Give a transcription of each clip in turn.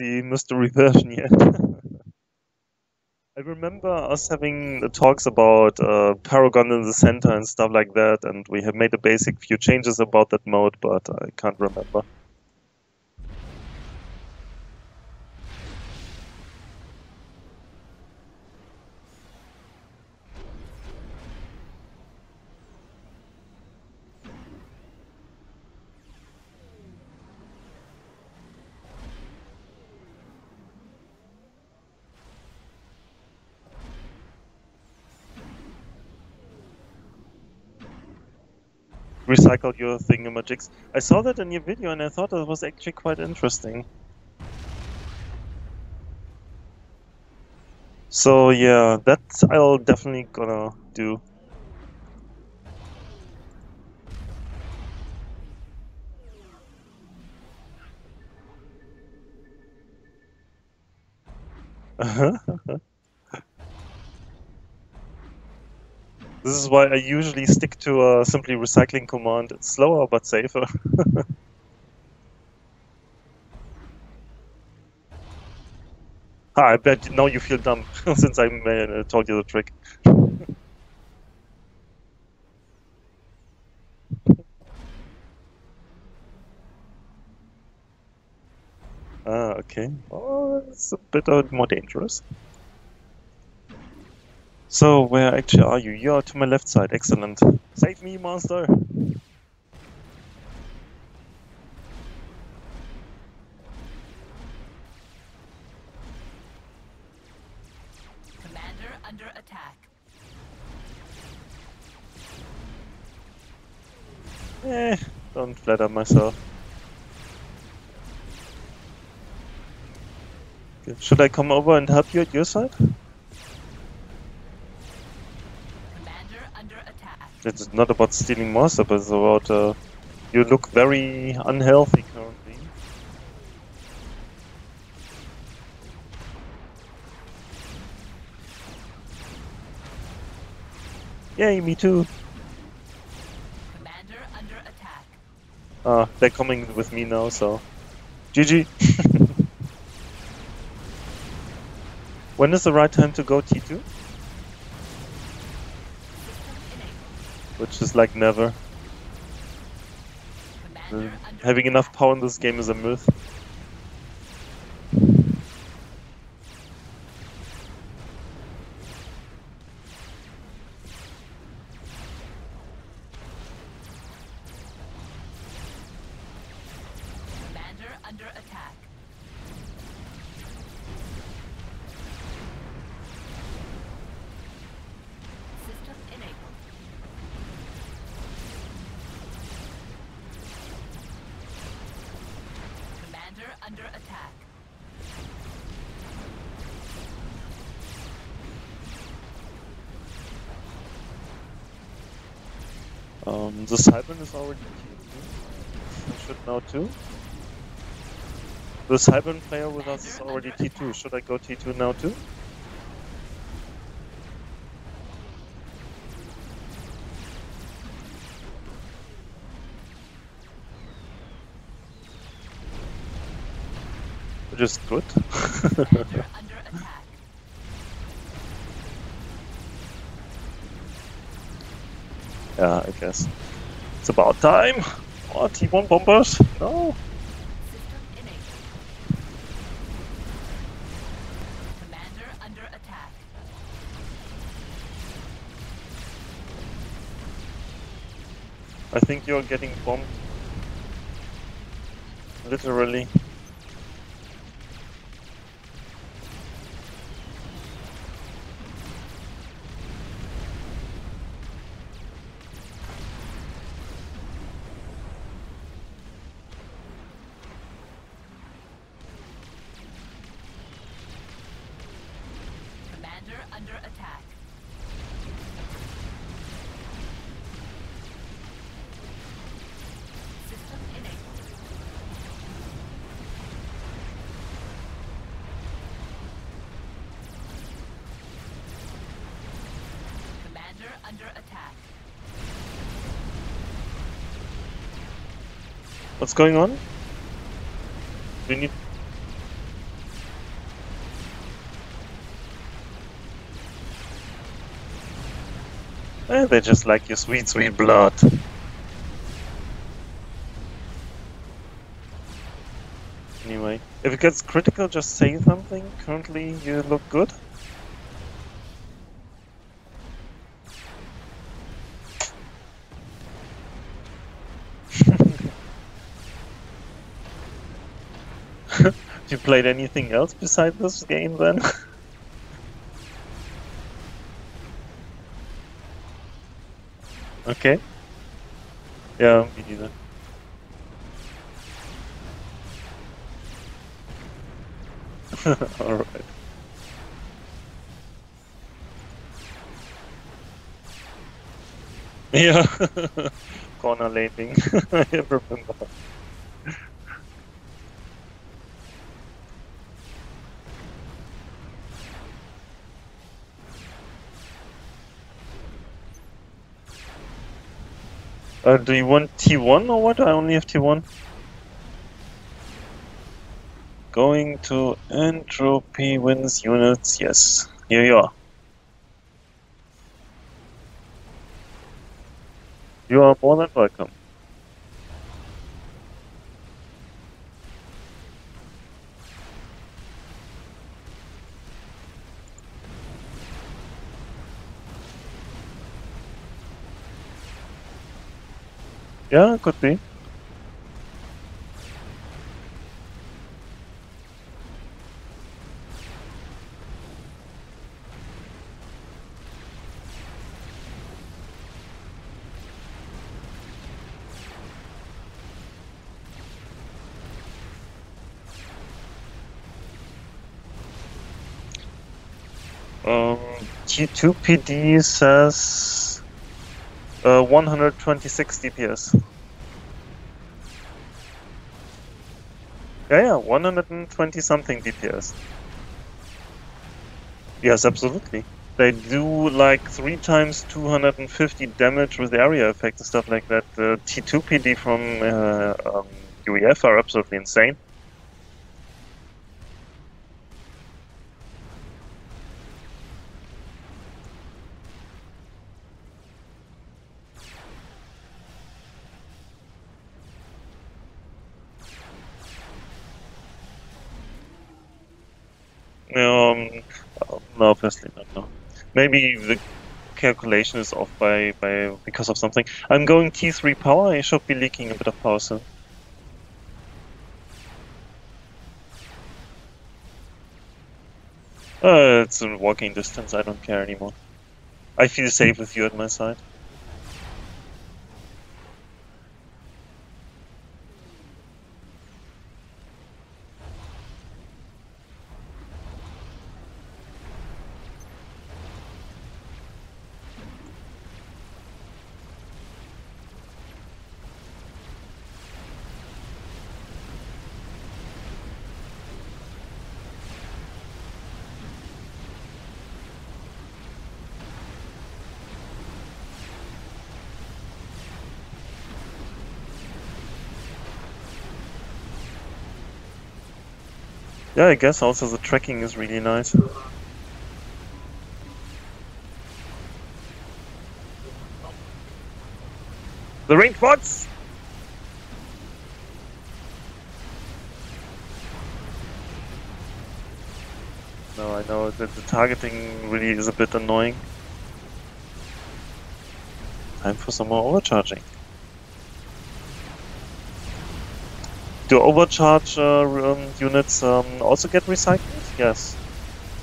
the mystery version yet. I remember us having talks about uh, Paragon in the center and stuff like that, and we have made a basic few changes about that mode, but I can't remember. Recycle your thingamajigs. I saw that in your video and I thought that was actually quite interesting. So yeah, that I'll definitely gonna do. Uh-huh. This is why I usually stick to a simply recycling command. It's slower but safer. ah, I bet now you feel dumb since I uh, told you the trick. ah, okay. Oh, it's a bit uh, more dangerous. So, where actually are you? You are to my left side. Excellent. Save me, monster! Commander under attack. Eh, don't flatter myself. Should I come over and help you at your side? It's not about stealing monster, but it's about uh, you look very unhealthy currently. Yay, me too. Commander under attack. Ah, they're coming with me now, so GG. when is the right time to go T2? Which is like never. Uh, having enough power in this game is a myth. under attack. Um, the Cybran is already T2. I should know too. The Cybran player with us is already T2. Should I go T2 now too? Just do it. yeah, I guess. It's about time! Oh, T1 bombers! No! I think you're getting bombed. Literally. Under attack. System enabled. Commander under attack. What's going on? We need they just like your sweet, sweet blood. Anyway, if it gets critical, just say something. Currently, you look good. you played anything else besides this game then? okay. Yeah, me neither. Alright. Yeah. Corner landing. I remember. Uh, do you want T1 or what? I only have T1. Going to entropy wins units. Yes, here you are. You are more than welcome. Yeah, could be. Um, T2 PD says uh, 126 DPS. Yeah, yeah, 120 something DPS. Yes, absolutely. They do like 3 times 250 damage with area effect and stuff like that. The T2 PD from uh, um, UEF are absolutely insane. Maybe the calculation is off by by because of something. I'm going T3 power. I should be leaking a bit of power soon. Uh, it's a walking distance. I don't care anymore. I feel safe with you at my side. Yeah, I guess also the tracking is really nice. The range bots! No, I know that the targeting really is a bit annoying. Time for some more overcharging. Do overcharge uh, um, units um, also get recycled? Yes,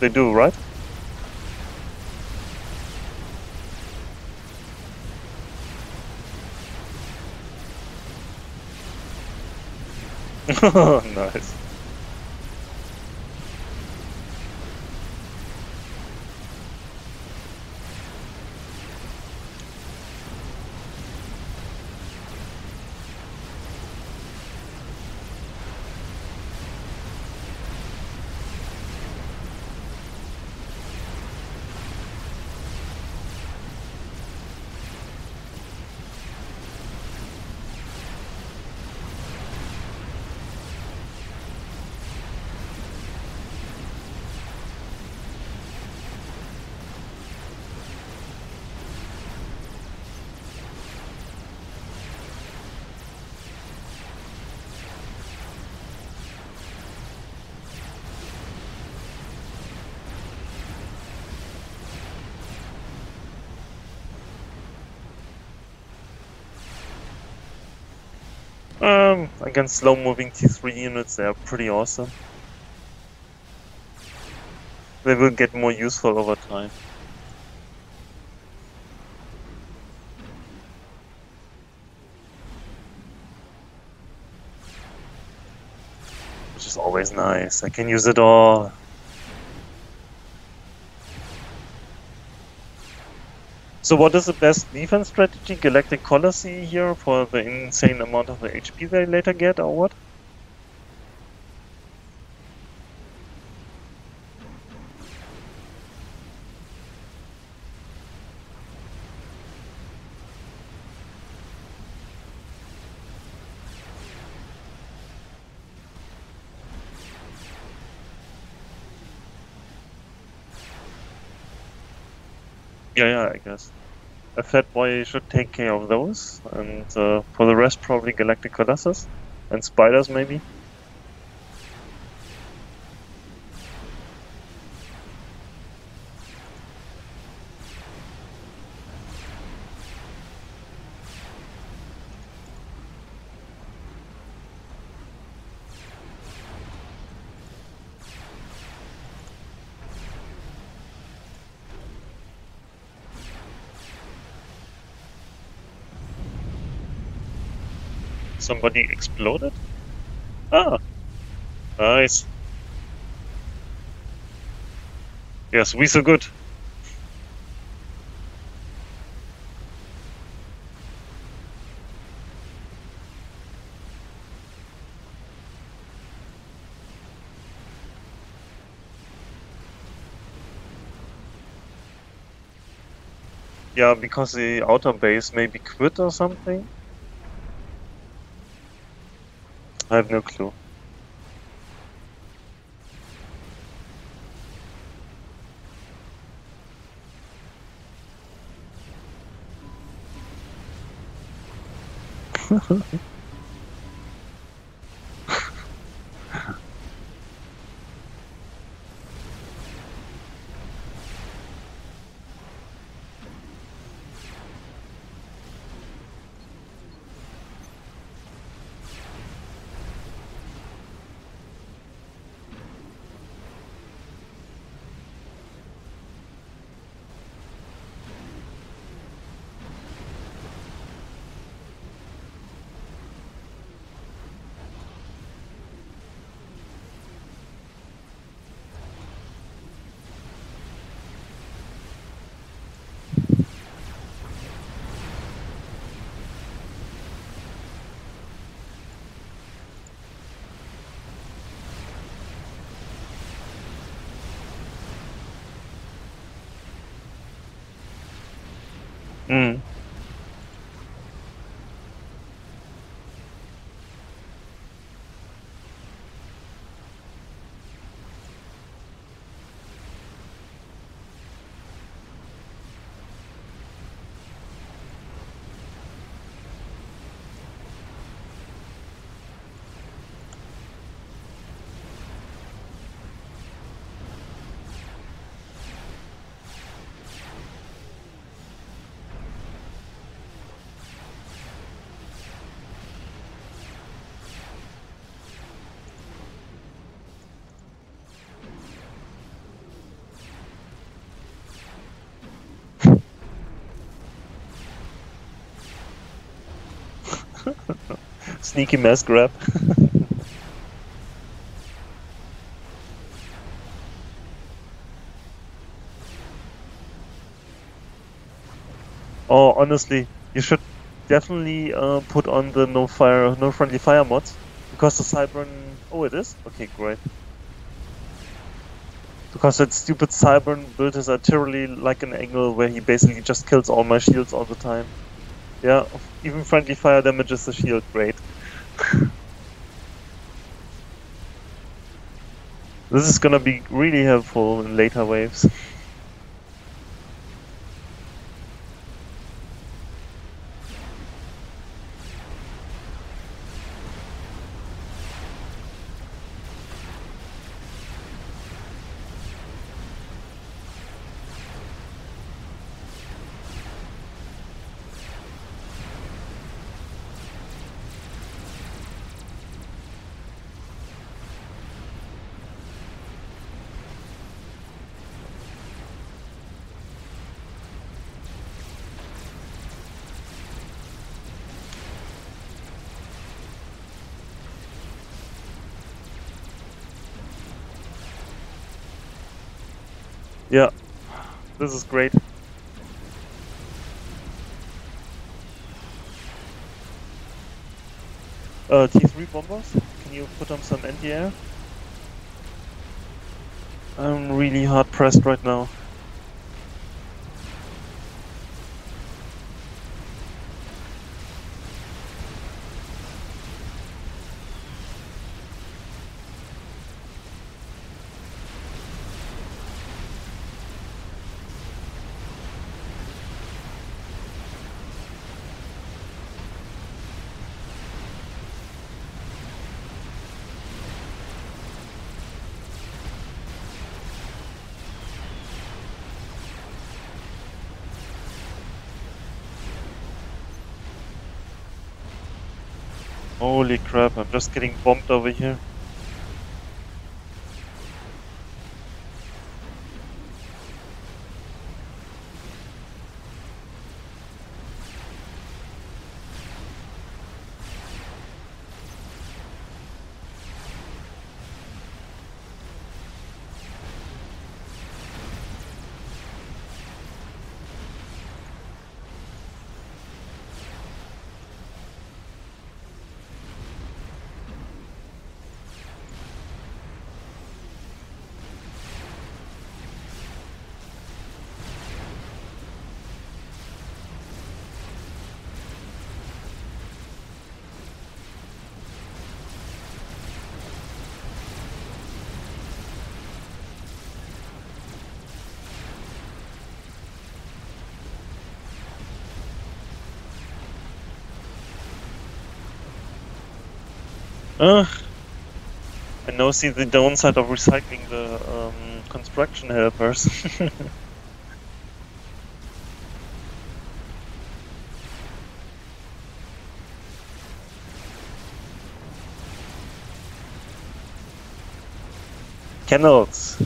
they do, right? nice. Um, against slow-moving T3 units, they are pretty awesome. They will get more useful over time. Which is always nice. I can use it all. So what is the best defense strategy? Galactic Colossi here for the insane amount of the HP they later get, or what? Yeah, yeah, I guess. A fat boy should take care of those, and uh, for the rest, probably Galactic Colossus and spiders, maybe. Somebody exploded? Ah! Nice. Yes, we so good. Yeah, because the outer base maybe quit or something? I have no clue. 嗯。Sneaky mass grab. oh, honestly, you should definitely uh, put on the no fire, no friendly fire mods because the Cybran. Oh, it is. Okay, great. Because that stupid Cybran built his artillery like an angle where he basically just kills all my shields all the time. Yeah, even friendly fire damages the shield. Great. this is gonna be really helpful in later waves. Yeah, this is great. Uh, T3 bombers, can you put on some anti-air? I'm really hard pressed right now. Holy crap, I'm just getting bombed over here. Ugh. I now see the downside of recycling the um, construction helpers. Kennels.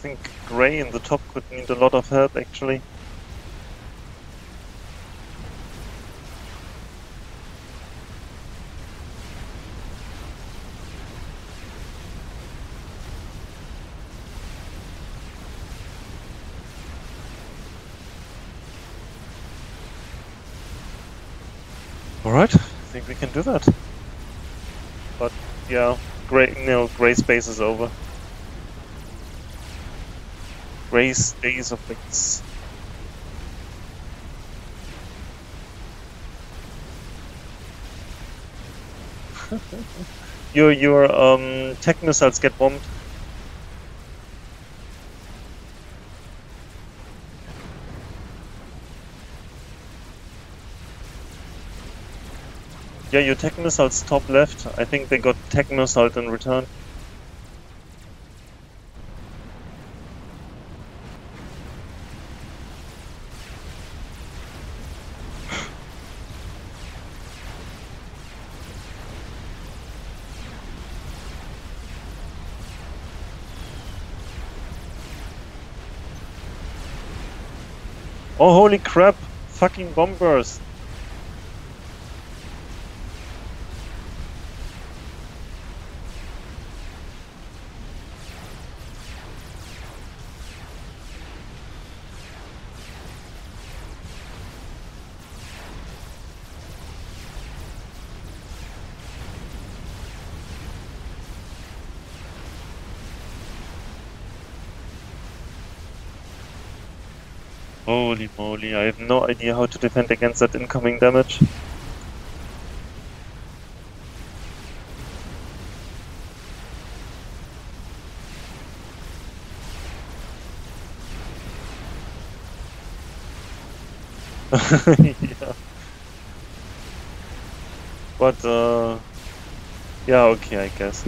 Think Gray in the top could need a lot of help actually. Alright, I think we can do that. But yeah, gray no gray space is over. Gray's days of things. your your um tech missiles get bombed. Yeah, your tech missiles top left. I think they got tech missile in return. Crap! Fucking bombers! Holy moly, I have no idea how to defend against that incoming damage. yeah. But, uh... Yeah, okay, I guess.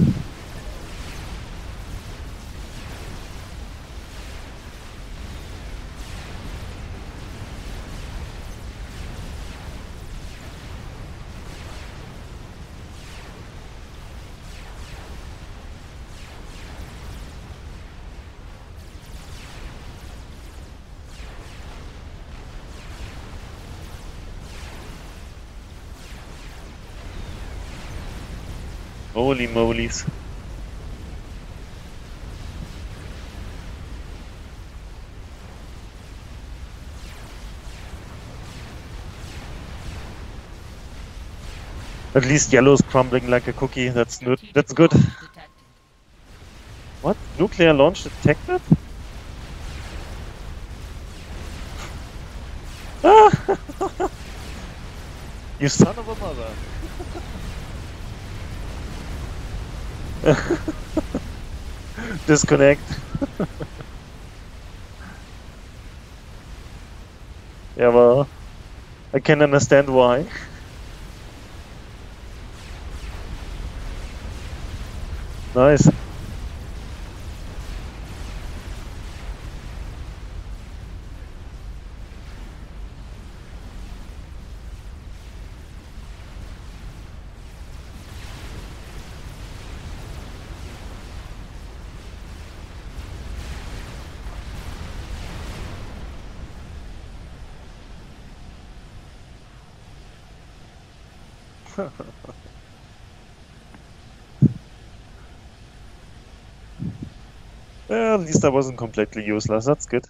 Holy molies. At least yellow's crumbling like a cookie. That's good. That's good. What? Nuclear launch detected? Ah! you son of a mother. Disconnect. yeah, well, I can understand why. Nice. Well, at least I wasn't completely useless. That's good.